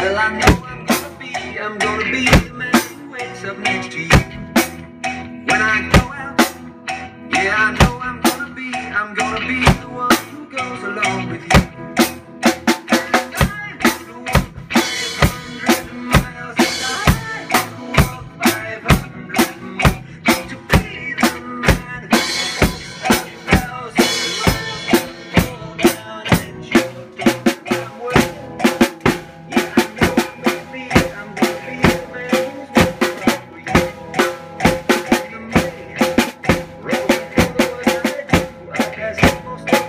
Well, I know I'm gonna be, I'm gonna be the man who wakes up next to you. When I go out, yeah, I know I'm gonna be, I'm gonna be the one who goes along with you. Yes.